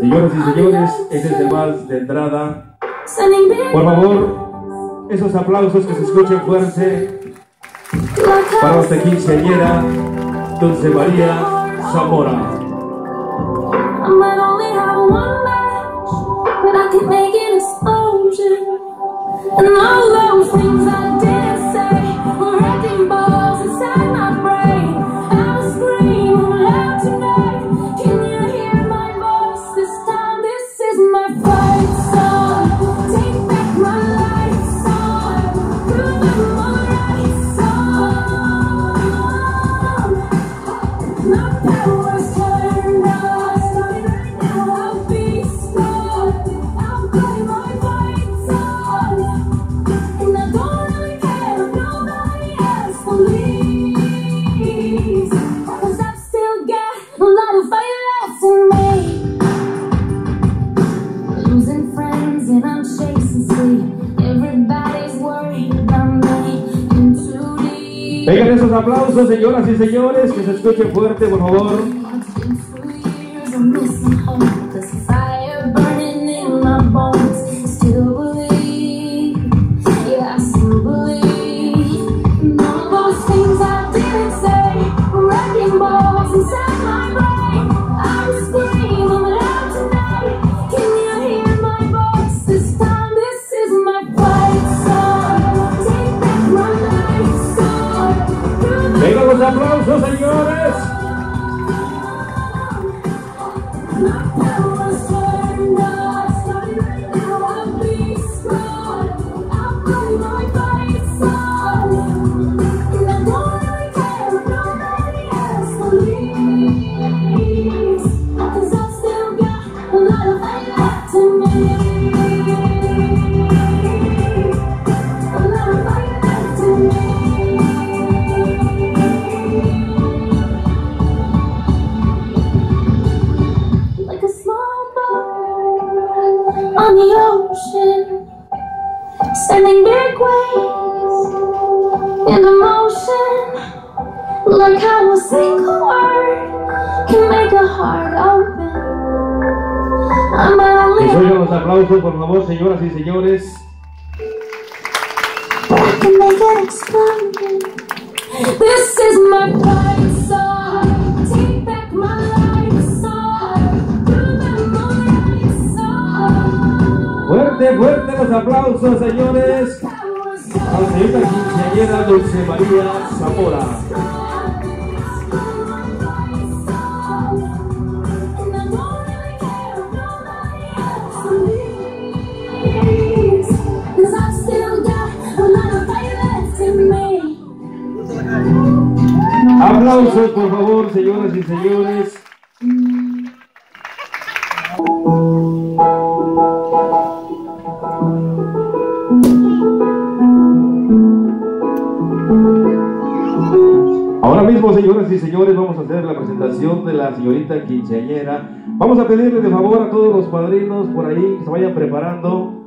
Señoras y señores, ese es el vals de entrada. Por favor, esos aplausos que se escuchen fuerte para nuestra quinceañera Dulce María Zamora. And all those things I Vengan esos aplausos, señoras y señores, que se escuchen fuerte, por favor. Aplausos, señores. Sending big waves into motion. Like how a single word can make a heart open. I might Que only se oigan los aplausos, por favor, señoras y señores. can make an explosion. This is my Fuerte, fuerte los aplausos, señores. A la señorita quinceañera Dulce María Zamora. Aplausos, por favor, señoras y señores. Señoras y señores, vamos a hacer la presentación de la señorita quinceañera. Vamos a pedirle de favor a todos los padrinos por ahí que se vayan preparando